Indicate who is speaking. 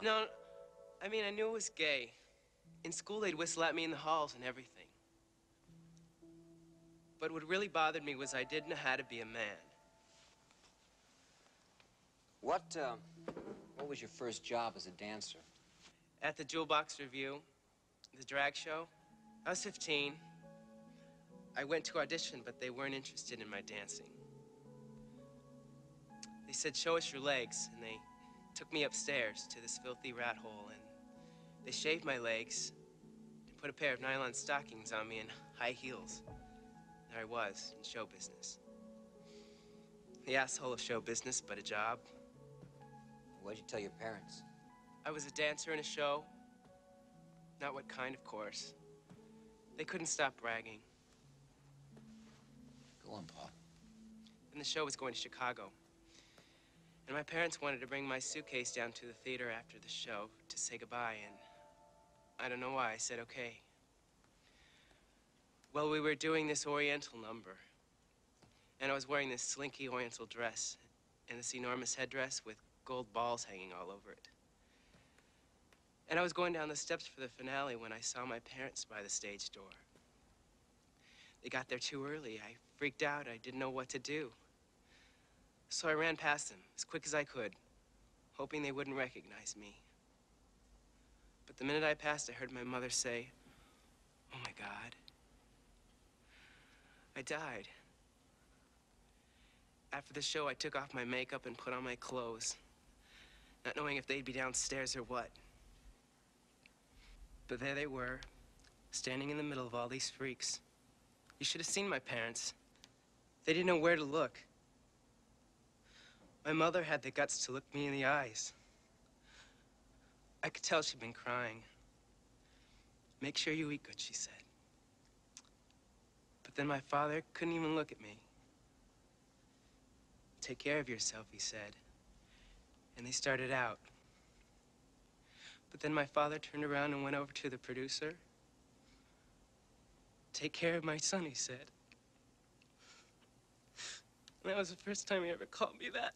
Speaker 1: clown.
Speaker 2: No, I mean, I knew it was gay. In school, they'd whistle at me in the halls and everything. But what really bothered me was I didn't know how to be a man.
Speaker 1: What, uh, what was your first job as a dancer?
Speaker 2: At the Jewel Box Revue, the drag show, I was 15. I went to audition, but they weren't interested in my dancing. They said, show us your legs, and they took me upstairs to this filthy rat hole, and they shaved my legs and put a pair of nylon stockings on me and high heels. There I was, in show business. The asshole of show business, but a job.
Speaker 1: What'd you tell your parents?
Speaker 2: I was a dancer in a show. Not what kind, of course. They couldn't stop bragging.
Speaker 1: Go on, Paul.
Speaker 2: And the show was going to Chicago. And my parents wanted to bring my suitcase down to the theater after the show to say goodbye, and I don't know why I said okay. Well, we were doing this Oriental number, and I was wearing this slinky Oriental dress and this enormous headdress with gold balls hanging all over it. And I was going down the steps for the finale when I saw my parents by the stage door. They got there too early. I freaked out. I didn't know what to do. So I ran past them as quick as I could, hoping they wouldn't recognize me. But the minute I passed, I heard my mother say, Oh my God. I died. After the show, I took off my makeup and put on my clothes, not knowing if they'd be downstairs or what. But there they were, standing in the middle of all these freaks. You should have seen my parents. They didn't know where to look. My mother had the guts to look me in the eyes. I could tell she'd been crying. Make sure you eat good, she said. But then my father couldn't even look at me. Take care of yourself, he said. And they started out. But then my father turned around and went over to the producer. Take care of my son, he said. And that was the first time he ever called me that.